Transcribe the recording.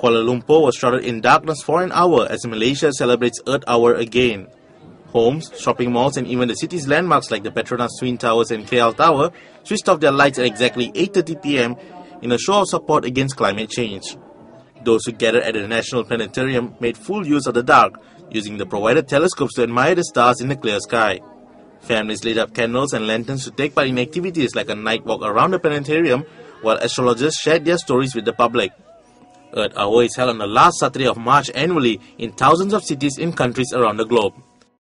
Kuala Lumpur was shrouded in darkness for an hour as Malaysia celebrates Earth Hour again. Homes, shopping malls and even the city's landmarks like the Petronas Twin Towers and KL Tower switched off their lights at exactly 8.30 pm in a show of support against climate change. Those who gathered at the National Planetarium made full use of the dark, using the provided telescopes to admire the stars in the clear sky. Families lit up candles and lanterns to take part in activities like a night walk around the planetarium, while astrologers shared their stories with the public. Earth Hour is held on the last Saturday of March annually in thousands of cities in countries around the globe.